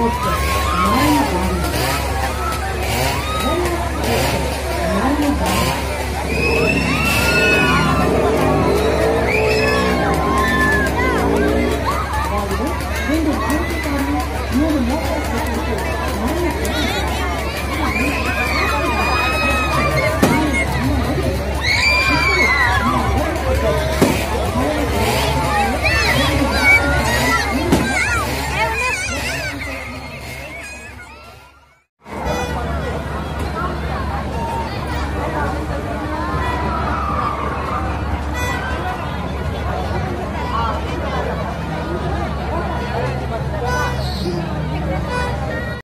コって何いあるの。